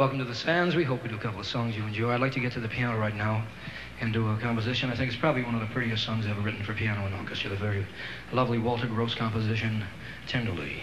Welcome to the Sands. We hope we do a couple of songs you enjoy. I'd like to get to the piano right now and do a composition. I think it's probably one of the prettiest songs ever written for piano and orchestra. The very lovely Walter Gross composition, Tenderly.